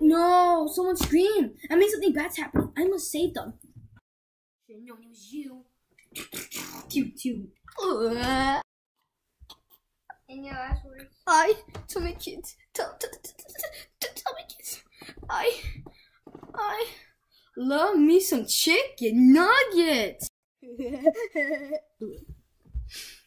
No, someone screamed. I mean something bad's happening. I must save them. No, it was you. Cute, cute. In your last words. I tell me kids. Tell, tell, tell, tell, tell me kids. I I love me some chicken nuggets.